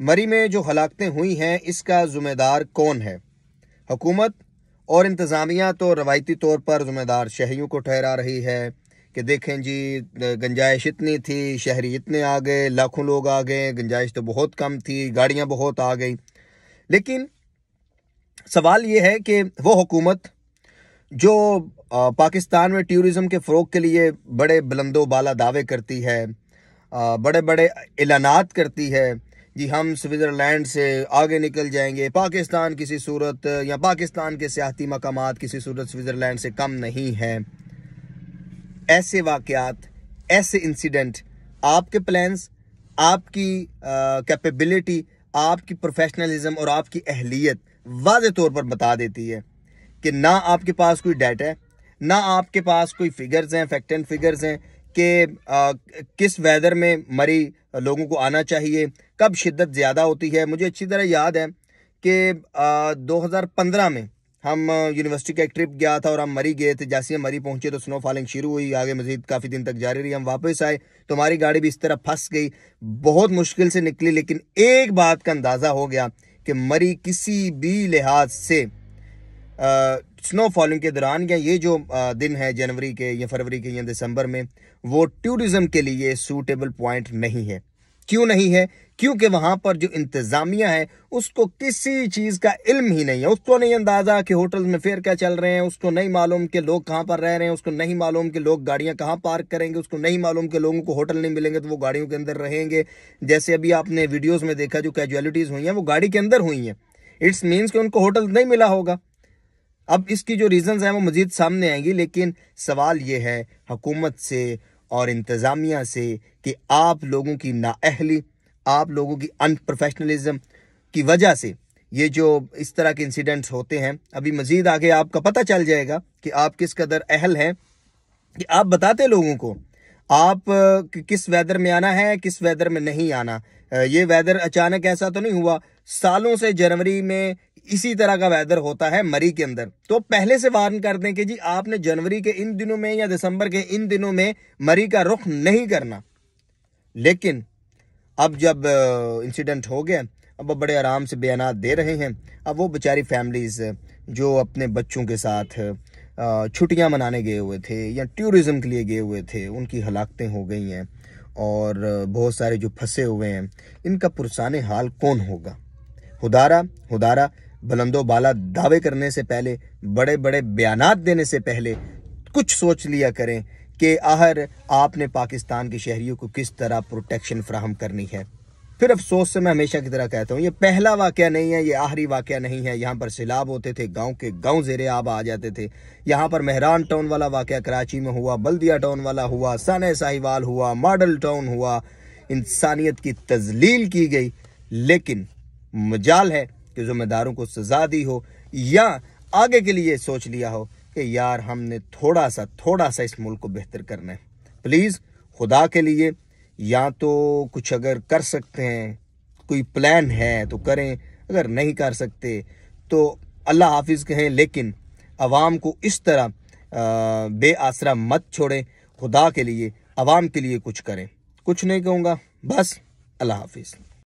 मरी में जो हलाकतें हुई हैं, इसका ज़िम्मेदार कौन है? हुकूमत और इंतज़ामिया तो रवायती तौर पर ज़िम्मेदार शहरीों को ठहरा रही है कि देखें जी, गंजाइश इतनी थी, शहरी इतने आ गए, लाखों लोग आ गए, गंजाइश तो बहुत कम थी, गाड़ियाँ बहुत आ गई। लेकिन सवाल ये है कि वो हुकूमत जो पाकिस्तान में टूरिज़म के फ़रोग के लिए बड़े बुलंदो बाला दावे करती है बड़े बड़े ऐलानात करती है जी, हम स्विट्ज़रलैंड से आगे निकल जाएँगे। पाकिस्तान किसी सूरत या पाकिस्तान के सियाती मकाम किसी सूरत स्विट्ज़रलैंड से कम नहीं है। ऐसे वाक़ात ऐसे इंसिडेंट आपके प्लान्स आपकी कैपेबिलिटी आपकी प्रोफेशनलिज्म और आपकी अहलियत वाज तौर पर बता देती है कि ना आपके पास कोई डाटा है, ना आपके पास कोई फिगर्स हैं फैक्ट एंड फिगर्स हैं कि किस वेदर में मरी लोगों को आना चाहिए कब शिद्दत ज़्यादा होती है? मुझे अच्छी तरह याद है कि 2015 में हम यूनिवर्सिटी का एक ट्रिप गया था और हम मरी गए थे। जैसे हम मरी पहुँचे तो स्नो फॉलिंग शुरू हुई आगे मजीद काफ़ी दिन तक जारी रही। हम वापस आए तो हमारी गाड़ी भी इस तरह फंस गई। बहुत मुश्किल से निकली लेकिन एक बात का अंदाज़ा हो गया कि मरी किसी भी लिहाज से स्नो फॉलिंग के दौरान या ये जो आ, दिन है जनवरी के या फरवरी के या दिसंबर में वो टूरिज़म के लिए सूटेबल पॉइंट नहीं है। क्यों नहीं है? क्योंकि वहाँ पर जो इंतजामिया है, उसको किसी चीज़ का इल्म ही नहीं है। उसको नहीं अंदाज़ा कि होटल में फेयर क्या चल रहे हैं, उसको नहीं मालूम कि लोग कहाँ पर रह रहे हैं, उसको नहीं मालूम कि लोग गाड़ियाँ कहाँ पार्क करेंगे, उसको नहीं मालूम कि लोगों को होटल नहीं मिलेंगे तो वो गाड़ियों के अंदर रहेंगे। जैसे अभी आपने वीडियोज़ में देखा जो कैजुअलिटीज हुई हैं, वो गाड़ी के अंदर हुई हैं। इट्स मीन्स कि उनको होटल नहीं मिला होगा। अब इसकी जो रीजंस हैं, वो मजीद सामने आएँगी, लेकिन सवाल ये है, हुकूमत से और इंतज़ामिया से कि आप लोगों की नाअहली, आप लोगों की अनप्रोफेशनलिज्म की वजह से ये जो इस तरह के इंसिडेंट्स होते हैं, अभी मजीद आगे आपका पता चल जाएगा कि आप किस कदर अहल हैं, कि आप बताते लोगों को आप किस वेदर में आना है, किस वेदर में नहीं आना। ये वेदर अचानक ऐसा तो नहीं हुआ। सालों से जनवरी में इसी तरह का वेदर होता है मरी के अंदर। तो पहले से वार्न कर दें कि जी, आपने जनवरी के इन दिनों में या दिसंबर के इन दिनों में मरी का रुख नहीं करना। लेकिन, अब जब इंसिडेंट हो गया, अब वो बड़े आराम से बयान दे रहे हैं, अब वो बेचारी फैमिलीज़ जो अपने बच्चों के साथ छुट्टियाँ मनाने गए हुए थे या टूरिज़्म के लिए गए हुए थे, उनकी हलाकतें हो गई हैं और बहुत सारे जो फंसे हुए हैं, इनका पुरसान हाल कौन होगा? हुदारा हुदारा, बुलंदो बाला दावे करने से पहले बड़े बड़े बयान देने से पहले, कुछ सोच लिया करें कि आहर आपने पाकिस्तान के शहरियों को किस तरह प्रोटेक्शन फ्राहम करनी है। फिर अफसोस से मैं हमेशा की तरह कहता हूँ, ये पहला वाक्य नहीं है, ये आखिरी वाक्य नहीं है। यहाँ पर सैलाब होते थे, गाँव के गाँव जेरे आब आ जाते थे। यहाँ पर मेहरान टाउन वाला वाक्य कराची में हुआ, बल्दिया टाउन वाला हुआ, सन साहिवाल हुआ, मॉडल टाउन हुआ, इंसानियत की तजलील की गई। लेकिन मजाल है कि जिम्मेदारों को सजा दी हो या आगे के लिए सोच लिया हो कि यार हमने थोड़ा सा थोड़ा सा इस मुल्क को बेहतर करना है। प्लीज़, खुदा के लिए या तो कुछ अगर कर सकते हैं, कोई प्लान है तो करें, अगर नहीं कर सकते तो अल्लाह हाफिज़ कहें, लेकिन आवाम को इस तरह बेआसरा मत छोड़ें, खुदा के लिए आवाम के लिए कुछ करें। कुछ नहीं कहूँगा, बस अल्लाह हाफिज़।